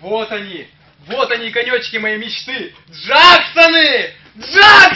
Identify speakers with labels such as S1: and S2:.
S1: Вот они! Вот они, конечки моей мечты! Джаксоны! Джаксоны!